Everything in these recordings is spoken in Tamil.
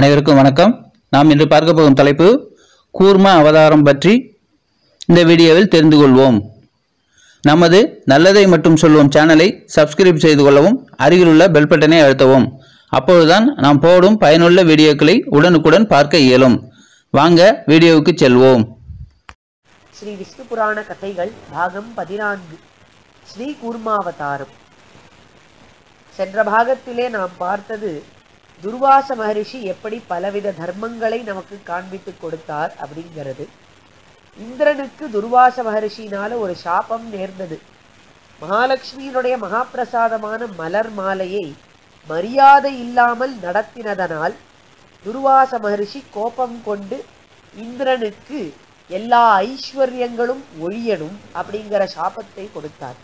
அனைவருக்கும் வணக்கம். நாம் இன்று பார்க்க போகும் தலைப்பு கூர்ம அவதாரம் பற்றி இந்த வீடியோவில் தெரிந்து கொள்வோம். நமது நல்லதை மட்டும் சொல்வோம் சேனலை சப்ஸ்கிரைப் செய்து கொள்ளவும் அருகிலுள்ள பெல் பட்டனை அழுத்தவும். அப்பொழுதுதான் நாம் போடும் பயனுள்ள வீடியோக்களை உடனுக்குடன் பார்க்க இயலும். வாங்க வீடியோவுக்கு செல்வோம். ஸ்ரீ விஷ்ணு புராண கதைகள் பாகம் பதினான்கு. ஸ்ரீ கூர்மாவதாரம். சென்ற பாகத்திலே நாம் பார்த்தது துர்வாச மகரிஷி எப்படி பலவித தர்மங்களை நமக்கு காண்பித்து கொடுத்தார் அப்படிங்கிறது. இந்திரனுக்கு துர்வாச மகரிஷினால ஒரு சாபம் நேர்ந்தது. மகாலட்சுமியினுடைய மகாப்பிரசாதமான மலர் மாலையை மரியாதை இல்லாமல் நடத்தினதனால் துர்வாச மகரிஷி கோபம் கொண்டு இந்திரனுக்கு எல்லா ஐஸ்வர்யங்களும் ஒழியணும் அப்படிங்கிற சாபத்தை கொடுத்தார்.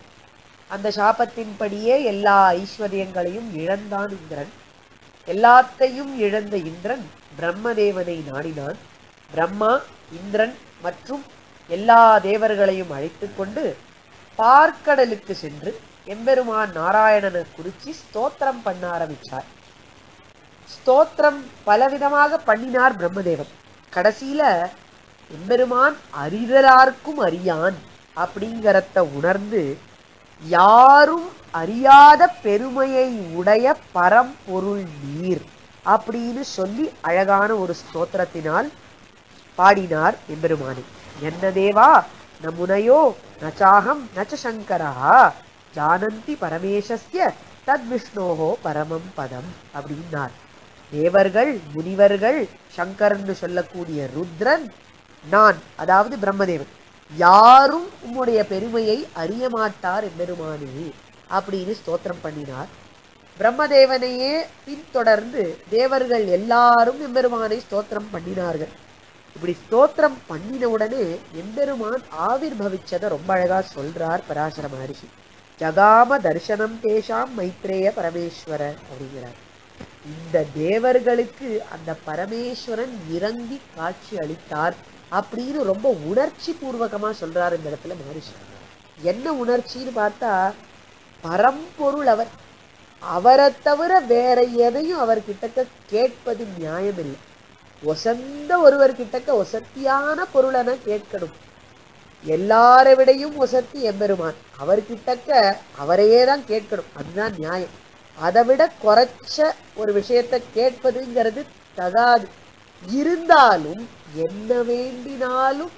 அந்த சாபத்தின்படியே எல்லா ஐஸ்வர்யங்களையும் இழந்தான் இந்திரன். எல்லாத்தையும் இழந்த இந்திரன் பிரம்மதேவனை நாடினான். பிரம்மா இந்திரன் மற்றும் எல்லா தேவர்களையும் அழைத்து கொண்டு பார்க்கடலுக்கு சென்று எம்பெருமான் நாராயணனை குறிச்சி ஸ்தோத்திரம் பண்ண ஆரம்பித்தார் ஸ்தோத்திரம் பலவிதமாக பண்ணினார் பிரம்மதேவன். கடைசியில எம்பெருமான் அறிதலார்க்கும் அறியான் அப்படிங்கிறத உணர்ந்து யாரும் அறியாத பெருமையை உடைய பரம்பொருள் நீர் அப்படின்னு சொல்லி அழகான ஒரு ஸ்தோத்திரத்தினால் பாடினார் எம்பெருமானை. என்ன தேவா நமுனையோ நச்சாகம் நச்ச சங்கரா ஜானந்தி பரமேசஸ்ய தத் விஷ்ணோஹோ பரமம் பதம் அப்படின்னார். தேவர்கள் முனிவர்கள் சங்கரன்னு சொல்லக்கூடிய ருத்ரன் நான் அதாவது பிரம்மதேவன் யாரும் உம்முடைய பெருமையை அறிய மாட்டார் எம்பெருமானே அப்படின்னு ஸ்தோத்திரம் பண்ணினார். பிரம்மதேவனையே பின்தொடர்ந்து தேவர்கள் எல்லாரும் எம்பெருமானை ஸ்தோத்திரம் பண்ணினார்கள். இப்படி ஸ்தோத்திரம் பண்ணின உடனே எம்பெருமான் ஆவிர் பவிச்சதை ரொம்ப அழகா சொல்றார் பராசர மகரிஷி. ஜகாம தர்சனம் தேஷாம் மைத்ரேய பரமேஸ்வர அப்படிங்கிறார். இந்த தேவர்களுக்கு அந்த பரமேஸ்வரன் இறங்கி காட்சி அளித்தார். அப்படின்னு ரொம்ப உணர்ச்சி பூர்வகமா சொல்கிறார் இந்த இடத்துல மகரிஷி. என்ன உணர்ச்சின்னு பார்த்தா பரம்பொருள் அவர். அவரை தவிர வேற எதையும் அவர்கிட்டக்க கேட்பது நியாயமில்லை. ஒசந்த ஒருவர் கிட்டக்க ஒசத்தியான நான் கேட்கணும். எல்லாரை விடையும் ஒசத்தி எம்பெருமான். அவர்கிட்டக்க அவரையே தான் கேட்கணும். அதுதான் நியாயம். அதை விட குறைச்ச ஒரு விஷயத்தை கேட்பதுங்கிறது தகாது. இருந்தாலும் என்ன வேண்டினாலும்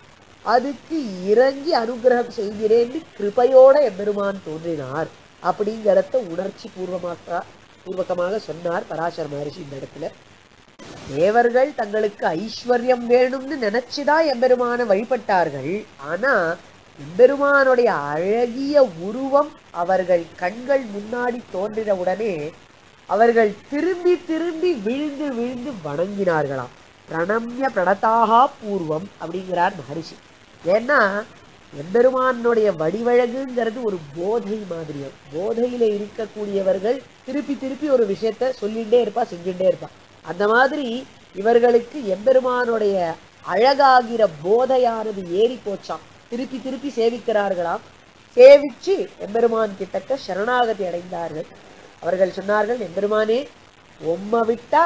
அதுக்கு இறங்கி அனுகிரகம் செய்கிறேன் கிருபையோட எம்பெருமான் தோன்றினார். அப்படிங்கிறத உணர்ச்சி பூர்வமாக பூர்வகமாக சொன்னார் பராசர மகரிஷி இந்த இடத்துல. தேவர்கள் தங்களுக்கு ஐஸ்வர்யம் வேணும்னு நினைச்சுதான் எம்பெருமான வழிபட்டார்கள். ஆனா எம்பெருமானுடைய அழகிய உருவம் அவர்கள் கண்கள் முன்னாடி தோன்றின உடனே அவர்கள் திரும்பி திரும்பி விழுந்து விழுந்து வணங்கினார்களாம். பிரணம்ய பிரணதாகா பூர்வம் அப்படிங்கிறார் மகரிஷி. ஏன்னா எம்பெருமானுடைய வடிவழகுங்கிறது ஒரு போதை மாதிரி போதையில இருக்கக்கூடியவர்கள் திருப்பி திருப்பி ஒரு விஷயத்த சொல்லிட்டே இருப்பா செஞ்சுட்டே இருப்பா. அந்த மாதிரி இவர்களுக்கு எம்பெருமானுடைய அழகாகிற போதையானது ஏறி போச்சாம். திருப்பி திருப்பி சேவிக்கிறார்களாம். சேவிச்சு எம்பெருமான் கிட்டக்க சரணாகதி அடைந்தார்கள். அவர்கள் சொன்னார்கள் எம்பெருமானே உம்மை விட்டா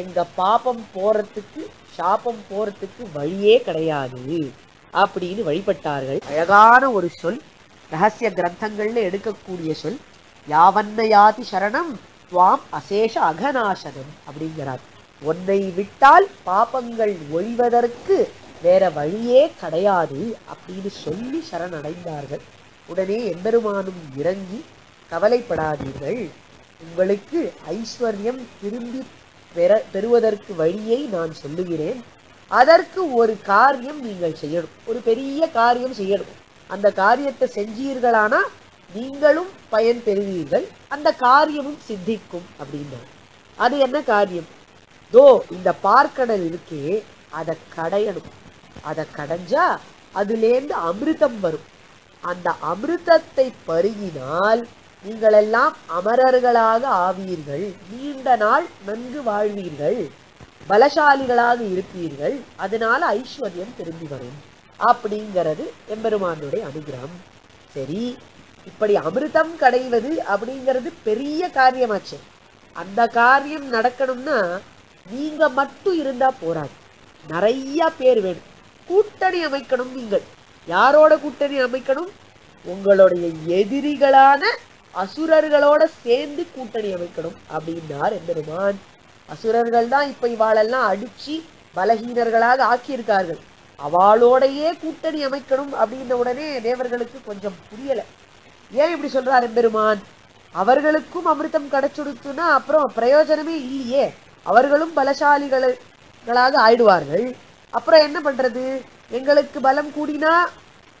எங்க பாப்பம் போறதுக்கு சாபம் போறதுக்கு வழியே கிடையாது அப்படின்னு வழிபட்டார்கள். அழகான ஒரு சொல் ரகசிய கிரந்தங்கள்ல எடுக்கக்கூடிய சொல் யாவன்னயாதி சரணம் துவாம் அசேஷ அகநாசனம் அப்படிங்கிறார். உன்னை விட்டால் பாபங்கள் ஒழிவதற்கு வேற வழியே கிடையாது அப்படின்னு சொல்லி சரணடைந்தார்கள். உடனே எம்பெருமானும் இறங்கி கவலைப்படாதீர்கள். உங்களுக்கு ஐஸ்வர்யம் திரும்பி பெற பெறுவதற்கு வழியை நான் சொல்லுகிறேன். அதற்கு ஒரு காரியம் நீங்கள் செய்யணும். ஒரு பெரிய காரியம் செய்யணும். அந்த காரியத்தை செஞ்சீர்களானா நீங்களும் பயன் பெறுவீர்கள். அந்த காரியமும் சித்திக்கும் அப்படின்னா அது என்ன காரியம்? தோ இந்த பார்க்கடல் இருக்கே அதை கடையணும். அதை கடைஞ்சா அதுலேருந்து அமிர்தம் வரும். அந்த அமிர்தத்தை பருகினால் நீங்கள் எல்லாம் அமரர்களாக ஆவீர்கள். நீண்ட நாள் நன்கு வாழ்வீர்கள். பலசாலிகளாக இருப்பீர்கள். அதனால ஐஸ்வர்யம் திரும்பி வரும். அப்படிங்கிறது எம்பெருமானுடைய அனுகிரகம். சரி இப்படி அமிர்தம் கடைவது அப்படிங்கிறது பெரிய காரியமாச்சு. அந்த காரியம் நடக்கணும்னா நீங்க மட்டும் இருந்தா போறாது. நிறைய பேர் வேணும். கூட்டணி அமைக்கணும் நீங்கள். யாரோட கூட்டணி அமைக்கணும்? உங்களுடைய எதிரிகளான அசுரர்களோட சேர்ந்து கூட்டணி அமைக்கணும் அப்படின்னார் எம்பெருமான். அசுரர்கள் தான் இப்ப இவாளெல்லாம் அடிச்சு பலகீனர்களாக ஆக்கியிருக்கார்கள். அவளோடையே கூட்டணி அமைக்கணும் அப்படின்ன உடனே தேவர்களுக்கு கொஞ்சம் புரியல. ஏன் இப்படி சொல்றார் எம்பெருமான்? அவர்களுக்கும் அமிர்தம் கிடைச்சுடுத்துனா அப்புறம் பிரயோஜனமே இல்லையே. அவர்களும் பலசாலிகளாக ஆயிடுவார்கள். அப்புறம் என்ன பண்றது? எங்களுக்கு பலம் கூடினா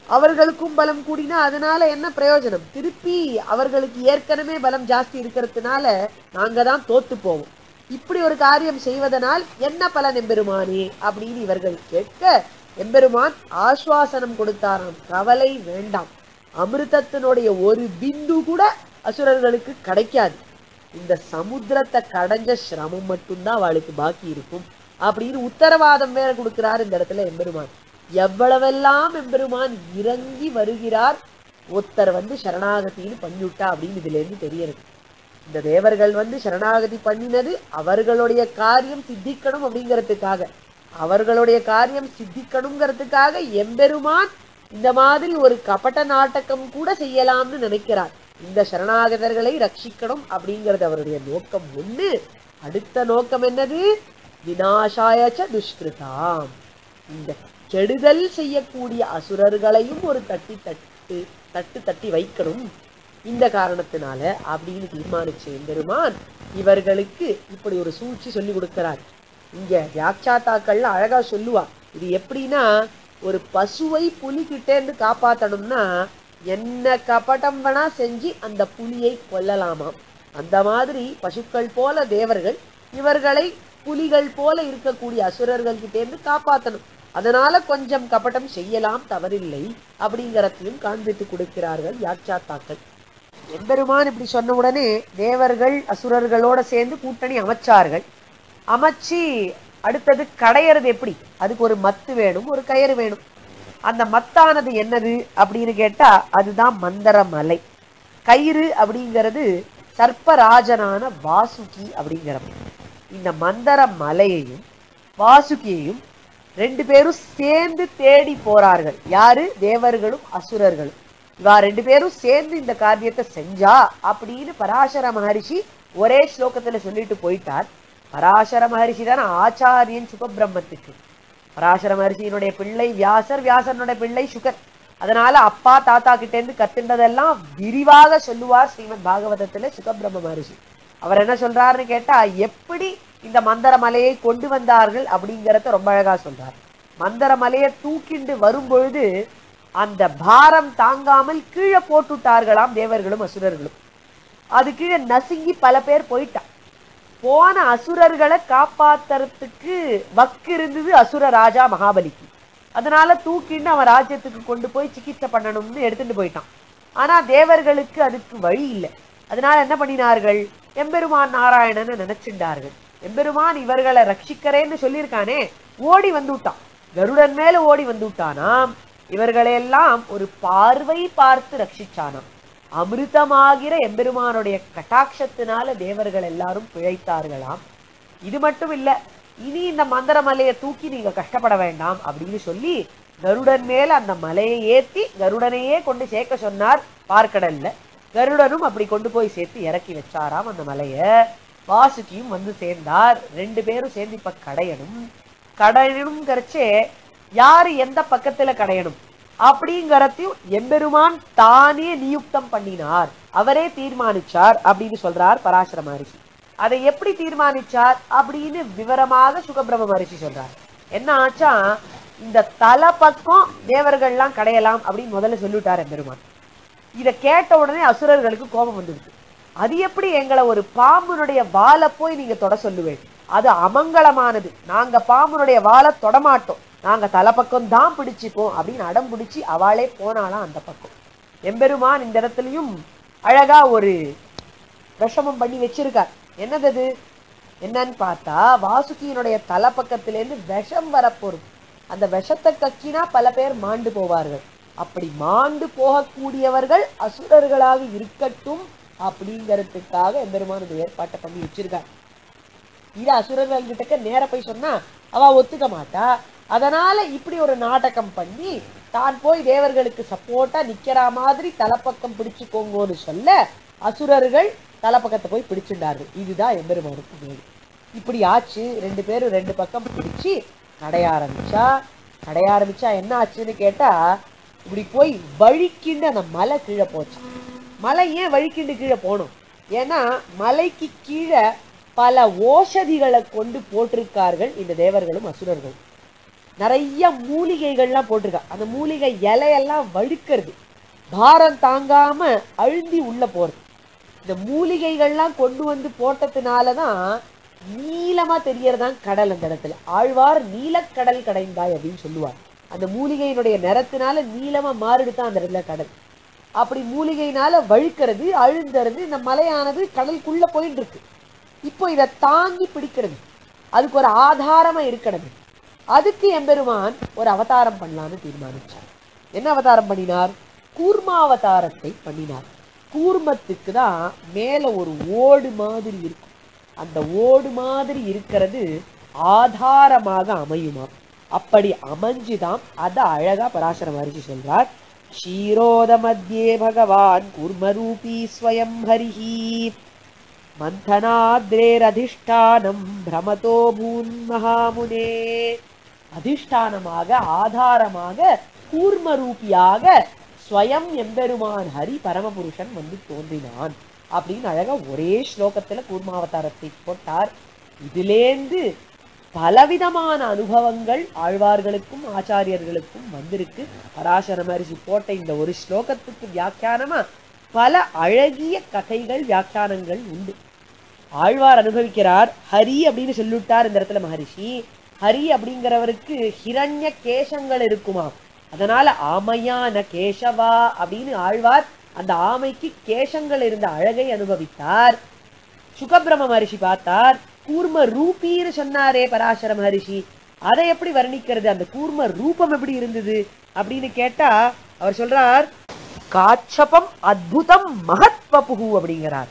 அவர்களுக்கும் பலம் கூடினா அதனால என்ன பிரயோஜனம்? திருப்பி அவர்களுக்கு ஏற்கனவே பலம் ஜாஸ்தி இருக்கிறதுனால நாங்க தான் தோத்து போவோம். இப்படி ஒரு காரியம் செய்வதனால் என்ன பலன் எம்பெருமானே? அப்படின்னு இவர்கள் கேட்க எம்பெருமான் ஆஸ்வாசனம் கொடுத்தாராம். கவலை வேண்டாம். அமிர்தத்தினுடைய ஒரு பிந்து கூட அசுரர்களுக்கு கிடைக்காது. இந்த சமுத்திரத்தை கடைஞ்ச சிரமம் மட்டும்தான் அவளுக்கு பாக்கி இருக்கும். அப்படின்னு உத்தரவாதம் வேற கொடுக்கிறார் இந்த இடத்துல எம்பெருமான். எவ்வளவெல்லாம் எம்பெருமான் இறங்கி வருகிறார்? ஒருத்தர் வந்து சரணாகத்தின்னு பண்ணிவிட்டா அப்படின்னு இதுல இருந்து தெரியறது. இந்த தேவர்கள் வந்து சரணாகதி பண்ணினது அவர்களுடைய காரியம் சித்திக்கணும் அப்படிங்கிறதுக்காக. அவர்களுடைய காரியம் சித்திக்கணுங்கிறதுக்காக எம்பெருமான் இந்த மாதிரி ஒரு கபட்ட நாட்டகம் கூட செய்யலாம்னு நினைக்கிறார். இந்த சரணாகதர்களை ரட்சிக்கணும் அப்படிங்கிறது அவருடைய நோக்கம் ஒண்ணு. அடுத்த நோக்கம் என்னது? விநாசாயச்ச துஷ்கிருதாம். இந்த கெடுதல் செய்யக்கூடிய அசுரர்களையும் ஒரு தட்டி தட்டு தட்டு தட்டி வைக்கணும். இந்த காரணத்தினால அப்படின்னு தீர்மானிச்ச எம்பெருமான் இவர்களுக்கு இப்படி ஒரு சூழ்ச்சி சொல்லி கொடுக்கிறார். இங்க வியாட்சாத்தாக்கள் அழகா சொல்லுவா. இது எப்படின்னா ஒரு பசுவை புலிகிட்டே இருந்து காப்பாத்தணும்னா என்ன கபடம் வேணா செஞ்சு அந்த புலியை கொல்லலாமாம். அந்த மாதிரி பசுக்கள் போல தேவர்கள் இவர்களை புலிகள் போல இருக்கக்கூடிய அசுரர்கள் கிட்டேருந்து காப்பாத்தணும். அதனால கொஞ்சம் கபடம் செய்யலாம் தவறில்லை அப்படிங்கிறதையும் காண்பித்து கொடுக்கிறார்கள் வியாட்சாத்தாக்கள் எம்பெருமான் இப்படி சொன்ன உடனே தேவர்கள் அசுரர்களோட சேர்ந்து கூட்டணி அமைச்சார்கள். அமைச்சு அடுத்தது கடையறது எப்படி? அதுக்கு ஒரு மத்து வேணும் ஒரு கயிறு வேணும். அந்த மத்தானது என்னது அப்படின்னு கேட்டா அதுதான் மந்தர மலை கயிறு அப்படிங்கிறது சர்ப்பராஜனான வாசுகி அப்படிங்கிறவன் இந்த மந்தர மலையையும் வாசுகியையும் ரெண்டு பேரும் சேர்ந்து தேடி போறார்கள். யாரு? தேவர்களும் அசுரர்களும். இவா ரெண்டு பேரும் சேர்ந்து இந்த காரியத்தை செஞ்சா அப்படின்னு பராசர மகரிஷி ஒரே ஸ்லோகத்துல சொல்லிட்டு போயிட்டார். பராசர மகரிஷி தான் ஆச்சாரியன் சுகபிரம்மத்துக்கு. பராசர மகரிஷியினுடைய பிள்ளை வியாசர் வியாசனுடைய பிள்ளை சுகர். அதனால அப்பா தாத்தா கிட்ட இருந்து கத்துண்டதெல்லாம் விரிவாக சொல்லுவார் ஸ்ரீமத் பாகவதத்துல சுகபிரம்ம மகரிஷி. அவர் என்ன சொல்றாருன்னு கேட்டா எப்படி இந்த மந்தர மலையை கொண்டு வந்தார்கள் அப்படிங்கிறத ரொம்ப அழகா சொல்றார். மந்தர மலையை தூக்கிண்டு வரும்பொழுது அந்த பாரம் தாங்காமல் கீழே போட்டுட்டார்களாம் தேவர்களும் அசுரர்களும். அது கீழே நசுங்கி பல பேர் போயிட்டான் போன அசுரர்களை காப்பாத்துறதுக்கு வக்கு இருந்தது அசுர ராஜா மகாபலிக்கு. அதனால தூக்கிண்டு அவன் ராஜ்யத்துக்கு கொண்டு போய் சிகிச்சை பண்ணணும்னு எடுத்துட்டு போயிட்டான். ஆனா தேவர்களுக்கு அதுக்கு வழி இல்லை. அதனால என்ன பண்ணினார்கள்? எம்பெருமான் நாராயணன்னு நினைச்சிட்டார்கள் எம்பெருமான் இவர்களை ரட்சிக்கிறேன்னு சொல்லியிருக்கானே ஓடி வந்துட்டான். கருடன் மேல ஓடி வந்துட்டானாம். இவர்களையெல்லாம் ஒரு பார்வை பார்த்து ரட்சிச்சானாம். அமிர்தமாகிற எம்பெருமானுடைய கட்டாட்சத்தினால தேவர்கள் எல்லாரும் பிழைத்தார்களாம். இது மட்டும் இல்ல இனி இந்த மந்திர மலையை தூக்கி நீங்க கஷ்டப்பட வேண்டாம் அப்படின்னு சொல்லி கருடன் மேல அந்த மலையை ஏத்தி கருடனையே கொண்டு சேர்க்க சொன்னார் பார்க்கடல்ல. கருடனும் அப்படி கொண்டு போய் சேர்த்து இறக்கி வச்சாராம் அந்த மலையை. வாசுகியும் வந்து சேர்ந்தார். ரெண்டு பேரும் சேர்ந்து இப்ப கடையணும். கடையணுங்கிறச்சே யாரு எந்த பக்கத்துல கடையணும்? அப்படிங்கறதையும் எம்பெருமான் தானே நியுக்தம் பண்ணினார். அவரே தீர்மானிச்சார் அப்படின்னு சொல்றார் பராசர மகரிஷி. அதை எப்படி தீர்மானிச்சார் அப்படின்னு விவரமாக சுகபிரம மகரிஷி சொல்றார். என்ன ஆச்சா இந்த தலை பக்கம் தேவர்கள்லாம் கடையலாம் அப்படின்னு முதல்ல சொல்லிவிட்டார் எம்பெருமான். இதை கேட்ட உடனே அசுரர்களுக்கு கோபம் வந்துடுது அது எப்படி எங்களை ஒரு பாம்புனுடைய வாழை போய் நீங்க தொட சொல்லுவேன்? அது அமங்கலமானது. நாங்க பாம்புனுடைய வாலை தொடமாட்டோம். நாங்க தலைப்பக்கம் தான் பிடிச்சிப்போம் அப்படின்னு அடம் பிடிச்சி அவளே போனாலாம் அந்த பக்கம். எம்பெருமான் இந்த இடத்துலயும் அழகா ஒரு விஷமம் பண்ணி வச்சிருக்கார். என்னது அது? என்னன்னு பார்த்தா வாசுகியினுடைய தலைப்பக்கத்திலேருந்து விஷம் வரப்போறது அந்த விஷத்தை கக்கினா பல பேர் மாண்டு போவார்கள். அப்படி மாண்டு போகக்கூடியவர்கள் அசுரர்களாக இருக்கட்டும் அப்படிங்கிறதுக்காக எம்பெருமான் இந்த ஏற்பாட்டை பண்ணி வச்சிருக்கார். இது அசுரர்கள் கிட்டக்க நேர போய் சொன்னா அவ ஒத்துக்க மாட்டா. அதனால இப்படி ஒரு நாடகம் பண்ணி தான் போய் தேவர்களுக்கு சப்போர்ட்டா நிக்கிற மாதிரி தலைப்பக்கம் பிடிச்சுக்கோங்கன்னு சொல்ல அசுரர்கள் தலைப்பக்கத்தை போய் பிடிச்சிட்டார்கள். இதுதான் எம்பெருமானுக்கு வேடு இப்படி ஆச்சு. ரெண்டு பேரும் ரெண்டு பக்கம் பிடிச்சு நடைய ஆரம்பிச்சா நடைய ஆரம்பிச்சா என்ன ஆச்சுன்னு கேட்டா இப்படி போய் வழிக்கிண்டு அந்த மலை கீழே போச்சு. மலை ஏன் வழிக்கிண்டு கீழே போகணும். ஏன்னா மலைக்கு கீழே பல ஓஷதிகளை கொண்டு போட்டிருக்கார்கள் இந்த தேவர்களும் அசுரர்களும். நிறைய மூலிகைகள்லாம் போட்டிருக்கா. அந்த மூலிகை இலையெல்லாம் வழுக்கிறது. பாரம் தாங்காம அழுந்தி உள்ள போறது. இந்த மூலிகைகள்லாம் கொண்டு வந்து போட்டதுனால தான் நீளமா தெரியறதான் கடல் அந்த இடத்துல. ஆழ்வார் நீலக்கடல் கடைந்தாய் அப்படின்னு சொல்லுவார். அந்த மூலிகையினுடைய நிறத்தினால நீளமா மாறிடுதான் அந்த இடத்துல கடல். அப்படி மூலிகையினால வழுக்கிறது அழுந்துறது இந்த மலையானது கடலுக்குள்ள போயிட்டு இருக்கு இப்போ இதை தாங்கி பிடிக்கிறது. அதுக்கு ஒரு ஆதாரமா இருக்கிறது. அதுக்கு எம்பெருமான் ஒரு அவதாரம் பண்ணலான்னு தீர்மானிச்சார். என்ன அவதாரம் பண்ணினார்? கூர்மாவதாரத்தை பண்ணினார். கூர்மத்துக்கு தான் மேல ஒரு ஓடு மாதிரி இருக்கும். அந்த ஓடு மாதிரி இருக்கிறது ஆதாரமாக அமையுமா அப்படி அமைஞ்சுதான் அதை அழகா பராசர மகரிஷி சொல்றார். क्षीरोदमध्ये भगवान् பகவான் கூர்மரூபி हरिः। ஹரிஹி மந்தனாத்ரேரதிஷ்டானம் பிரமதோ பூன் மகாமுனே அதிஷ்டானமாக ஆதாரமாக கூர்மரூபியாக ஸ்வயம் எம்பெருமான் ஹரி பரமபுருஷன் வந்து தோன்றினான். அப்படின்னு அழகா ஒரே ஸ்லோகத்துல கூர்மாவதாரத்தை போட்டார். இதிலேந்து பலவிதமான அனுபவங்கள் ஆழ்வார்களுக்கும் ஆச்சாரியர்களுக்கும் வந்திருக்கு. பராசர மரிசி போட்ட இந்த ஒரு ஸ்லோகத்துக்கு வியாக்கியானமா பல அழகிய கதைகள் வியாக்கியானங்கள் உண்டு. ஆழ்வார் அனுபவிக்கிறார் ஹரி அப்படின்னு சொல்லிவிட்டார் இந்த இடத்துல மகரிஷி. ஹரி அப்படிங்கிறவருக்கு ஹிரண்ய கேசங்கள் இருக்குமா? அதனால ஆமையான கேசவா அப்படின்னு ஆழ்வார் அந்த ஆமைக்கு கேசங்கள் இருந்த அழகை அனுபவித்தார். சுகபிரம மகரிஷி பார்த்தார் கூர்ம ரூபீன்னு சொன்னாரே பராசர மகரிஷி. அதை எப்படி வர்ணிக்கிறது? அந்த கூர்ம ரூபம் எப்படி இருந்தது? அப்படின்னு கேட்டா அவர் சொல்றார் காட்சபம் அத்புதம் மகத்வபுகு அப்படிங்கிறார்.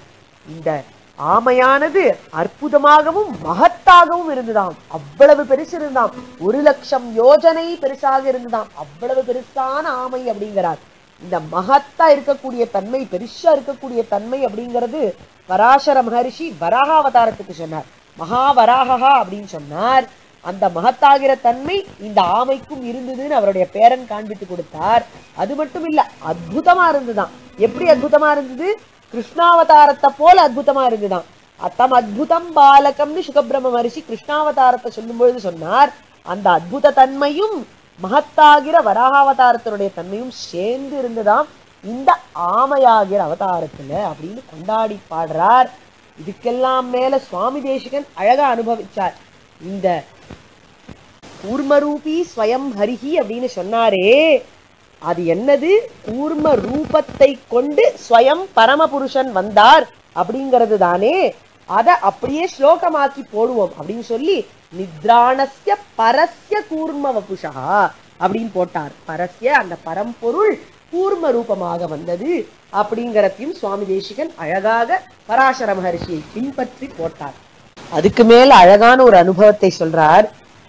இந்த ஆமையானது அற்புதமாகவும் மகத்தாகவும் இருந்ததாம். அவ்வளவு பெருசு இருந்தாம். ஒரு லட்சம் யோஜனை பெருசாக இருந்ததாம். அவ்வளவு பெருசான ஆமை அப்படிங்கிறார். இந்த மகத்தா இருக்கக்கூடிய தன்மை பெருசா இருக்கக்கூடிய தன்மை அப்படிங்கிறது பராசர மகரிஷி வராக அவதாரத்துக்கு சொன்னார். மகாவராகா அப்படின்னு சொன்னார். அந்த மகத்தாகிற தன்மை இந்த ஆமைக்கும் இருந்ததுன்னு அவருடைய பேரன் காண்பித்து கொடுத்தார். அது மட்டும் இல்ல அற்புதமா இருந்துதான். எப்படி அற்புதமா இருந்தது? கிருஷ்ணாவதாரத்தை போல அற்புதமா இருந்துதான். அத்தம் அத்புதம் பாலகம்னு சுகபிரம மரிஷி கிருஷ்ணாவதாரத்தை சொல்லும் பொழுது சொன்னார். அந்த அத்புத தன்மையும் மகத்தாகிற வராகாவதாரத்தினுடைய தன்மையும் சேர்ந்து இருந்துதான் இந்த ஆமையாகிற அவதாரத்துல அப்படின்னு கொண்டாடி பாடுறார். இதுக்கெல்லாம் மேல சுவாமி தேசிகன் அழகா அனுபவிச்சார். இந்த கூர்மரூபி ஸ்வயம் ஹரிஹி அப்படின்னு சொன்னாரே அது என்னது? கூர்ம ரூபத்தை கொண்டு ஸ்வயம் பரமபுருஷன் வந்தார் அப்படிங்கிறது தானே? அதை அப்படியே ஸ்லோகமாக்கி போடுவோம் அப்படின்னு சொல்லி நித்ராணஸ்ய பரஸ்ய கூர்ம வபுஷா அப்படின்னு போட்டார். பரஸ்ய அந்த பரம்பொருள் கூர்ம ரூபமாக வந்தது அப்படிங்கிறதையும் சுவாமி தேசிகன் அழகாக பராசர மகர்ஷியை பின்பற்றி போட்டார். அதுக்கு மேல அழகான ஒரு அனுபவத்தை சொல்றார்.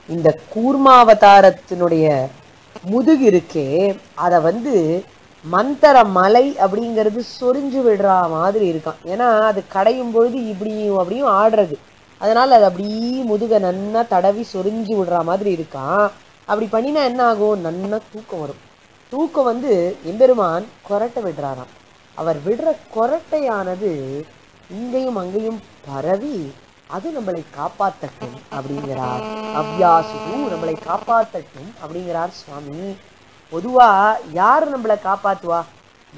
இந்த கூர்மாவதாரத்தினுடைய முதுகு இருக்கே அதை வந்து மந்தர மலை அப்படிங்கிறது சொரிஞ்சு விடுற மாதிரி இருக்கான் ஏன்னா அது கடையும் பொழுது இப்படியும் அப்படியும் ஆடுறது. அதனால அது அப்படியே முதுக நன்னா தடவி சொரிஞ்சு விடுற மாதிரி இருக்கான் அப்படி பண்ணினா என்ன ஆகும்? நன்னா தூக்கம் வரும். தூக்கம் வந்து எம்பெருமான் கொரட்டை விடுறாராம். அவர் விடுற கொரட்டையானது இங்கேயும் அங்கேயும் பரவி அது நம்மளை காப்பாற்றட்டும் அப்படிங்கிறார். அவ்யாசுகு நம்மளை காப்பாற்றட்டும் அப்படிங்கிறார் சுவாமி. பொதுவா யாரு நம்மளை காப்பாத்துவா?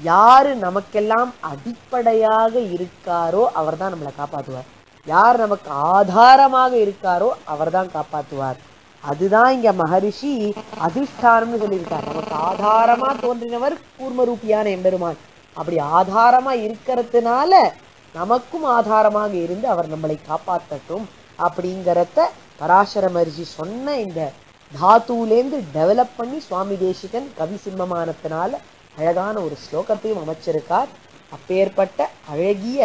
யாரு நமக்கெல்லாம் அடிப்படையாக இருக்காரோ அவர் தான் நம்மளை காப்பாத்துவார். யார் நமக்கு ஆதாரமாக இருக்காரோ அவர்தான் காப்பாத்துவார். அதுதான் இங்க மகரிஷி அதிர்ஷ்டானம்னு சொல்லியிருக்கார். நமக்கு ஆதாரமா தோன்றினவர் கூர்மரூபியான எம்பெருமான். அப்படி ஆதாரமா இருக்கிறதுனால நமக்கும் ஆதாரமாக இருந்து அவர் நம்மளை காப்பாற்றட்டும் அப்படிங்கிறத பராசர மகரிஷி சொன்ன இந்த தாத்துலேருந்து டெவலப் பண்ணி சுவாமி தேசிகன் கவி சிம்மமானத்தினால அழகான ஒரு ஸ்லோகத்தையும் அமைச்சிருக்கார். அப்பேற்பட்ட அழகிய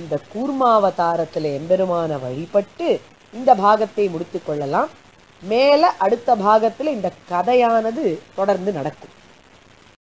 இந்த கூர்மாவதாரத்தில் எம்பெருமான வழிபட்டு இந்த பாகத்தை முடித்து கொள்ளலாம். மேலே அடுத்த பாகத்தில் இந்த கதையானது தொடர்ந்து நடக்கும்.